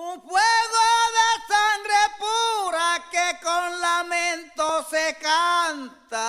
Un fuego de sangre pura que con lamento se canta.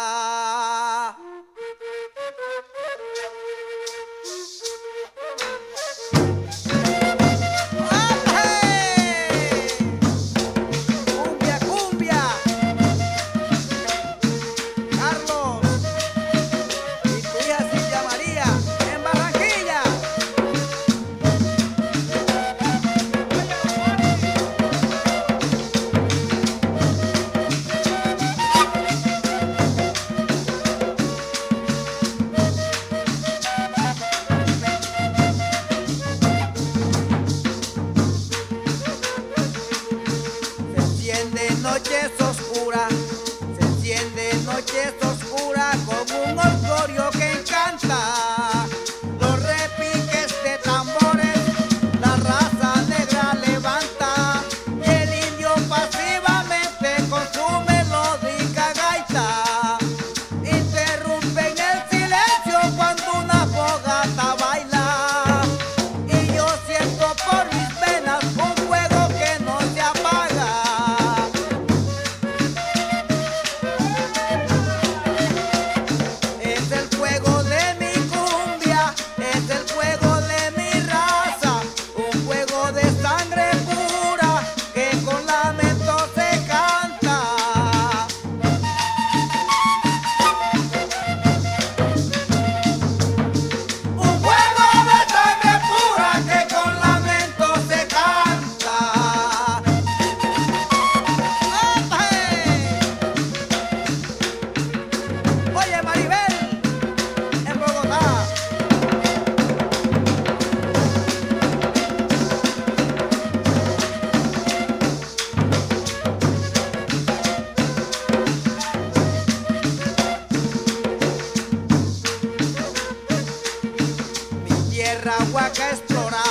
tierra que explorar.